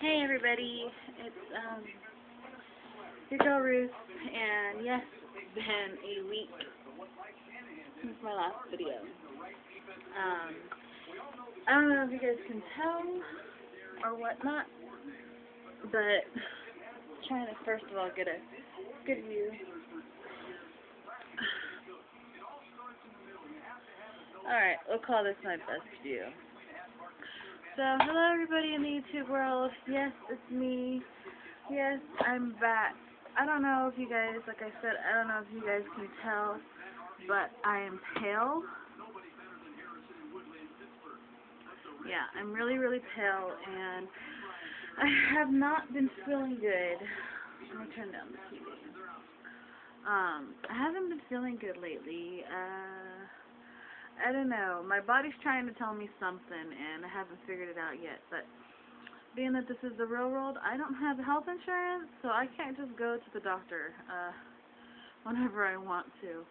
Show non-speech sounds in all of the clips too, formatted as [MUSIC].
Hey everybody, it's um your girl Ruth, and yes, it's been a week since my last video. Um, I don't know if you guys can tell or whatnot, but I'm trying to first of all get a good view. Alright, we'll call this my best view. So, hello everybody in the YouTube world. Yes, it's me. Yes, I'm back. I don't know if you guys, like I said, I don't know if you guys can tell, but I am pale. Yeah, I'm really, really pale, and I have not been feeling good. Let me turn down the TV. Um, I haven't been feeling good lately. Uh, I don't know. My body's trying to tell me something, and I haven't figured it out yet. But being that this is the real world, I don't have health insurance, so I can't just go to the doctor uh, whenever I want to.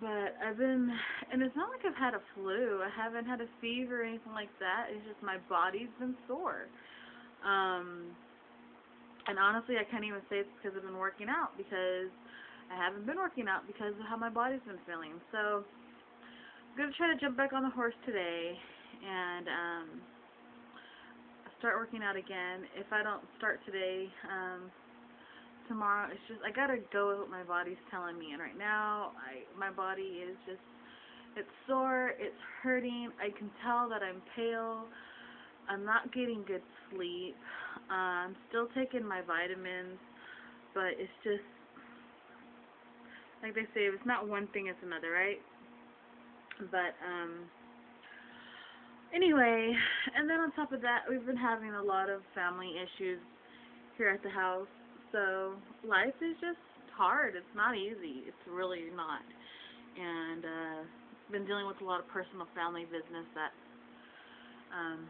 But I've been, and it's not like I've had a flu. I haven't had a fever or anything like that. It's just my body's been sore. Um, and honestly, I can't even say it's because I've been working out because I haven't been working out because of how my body's been feeling. So gonna try to jump back on the horse today and um, start working out again. If I don't start today, um, tomorrow it's just I gotta go with what my body's telling me. And right now, I my body is just it's sore, it's hurting. I can tell that I'm pale. I'm not getting good sleep. Uh, I'm still taking my vitamins, but it's just like they say, if it's not one thing, it's another, right? But, um, anyway, and then on top of that, we've been having a lot of family issues here at the house. So, life is just hard. It's not easy. It's really not. And, uh, been dealing with a lot of personal family business that, um,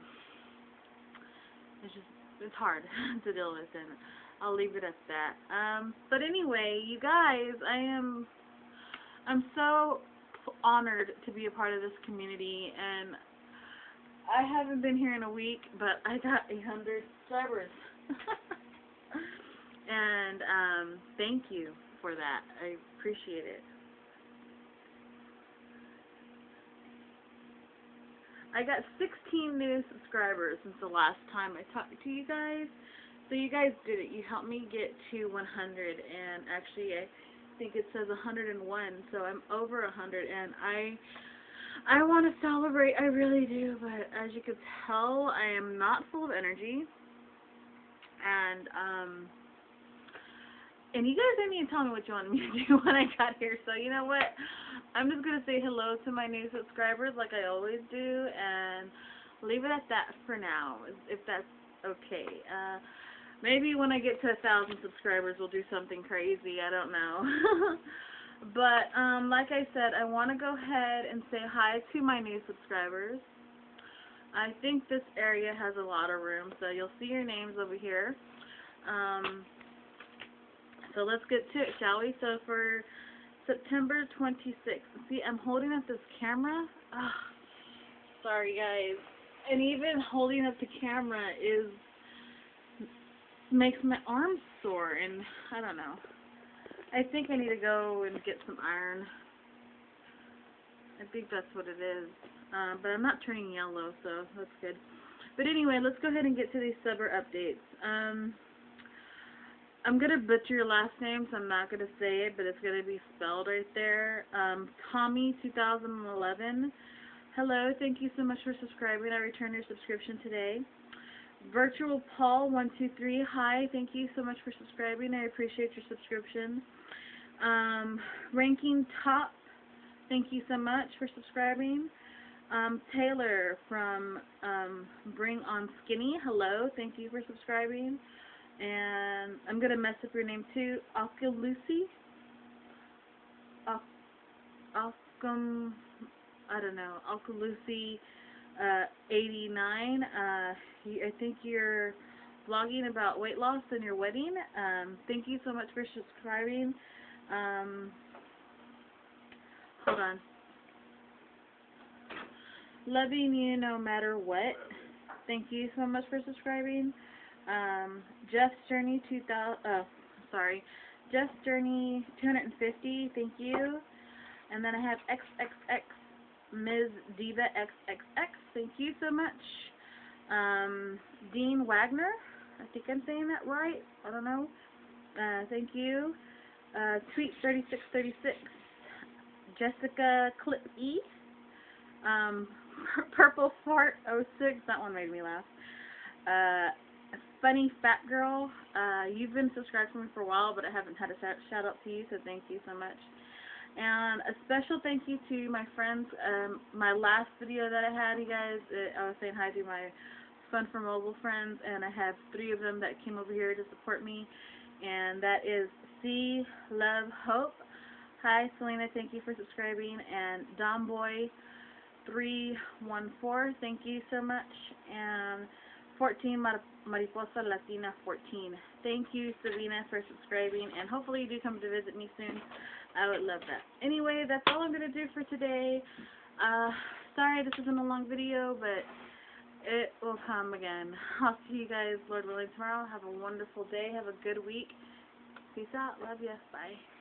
it's just, it's hard [LAUGHS] to deal with, and I'll leave it at that. Um, but anyway, you guys, I am, I'm so honored to be a part of this community and I haven't been here in a week but I got a hundred subscribers. [LAUGHS] And um thank you for that. I appreciate it. I got 16 new subscribers since the last time I talked to you guys. So you guys did it. You helped me get to 100 and actually I think it says 101, so I'm over 100, and I I want to celebrate, I really do, but as you can tell, I am not full of energy, and um, and you guys didn't even tell me what you wanted me to [LAUGHS] do when I got here, so you know what, I'm just gonna say hello to my new subscribers like I always do, and leave it at that for now, if that's okay. Uh, Maybe when I get to a thousand subscribers, we'll do something crazy. I don't know. [LAUGHS] but um, like I said, I want to go ahead and say hi to my new subscribers. I think this area has a lot of room, so you'll see your names over here. Um, so let's get to it, shall we? So for September 26th, see, I'm holding up this camera. Ugh, sorry, guys. And even holding up the camera is makes my arms sore and I don't know. I think I need to go and get some iron. I think that's what it is. Um, but I'm not turning yellow, so that's good. But anyway, let's go ahead and get to these subber updates. Um, I'm going to butcher your last name, so I'm not going to say it, but it's going to be spelled right there. Um, Tommy 2011. Hello, thank you so much for subscribing. I returned your subscription today. Virtual Paul one two three. Hi, thank you so much for subscribing. I appreciate your subscription. Um, ranking top. Thank you so much for subscribing. Um, Taylor from um, Bring On Skinny. Hello, thank you for subscribing. And I'm gonna mess up your name too. Alkalucy. Al Alcum. I don't know. Alkalucy uh, 89. Uh, I think you're vlogging about weight loss and your wedding. Um, thank you so much for subscribing. Um, hold on. Loving you no matter what. Thank you so much for subscribing. Um, Jeff's Journey 2000, oh, sorry. Jeff's Journey 250, thank you. And then I have XXX Ms. Diva XXX, thank you so much. Um, Dean Wagner, I think I'm saying that right, I don't know. Uh, thank you. Uh, Tweet 3636, Jessica Clip E. Um, [LAUGHS] Purple Fart 06, that one made me laugh. Uh, Funny Fat Girl, uh, you've been subscribed to me for a while, but I haven't had a shout out to you, so thank you so much. And a special thank you to my friends. Um, my last video that I had, you guys, uh, I was saying hi to my Fun for Mobile friends, and I have three of them that came over here to support me, and that is C Love Hope. Hi, Selena, thank you for subscribing, and Domboy. 314. Thank you so much. And 14 Mar Mariposa Latina 14. Thank you, Sabina, for subscribing. And hopefully you do come to visit me soon. I would love that. Anyway, that's all I'm going to do for today. Uh, sorry this isn't a long video, but it will come again. [LAUGHS] I'll see you guys, Lord willing, tomorrow. Have a wonderful day. Have a good week. Peace out. Love you. Bye.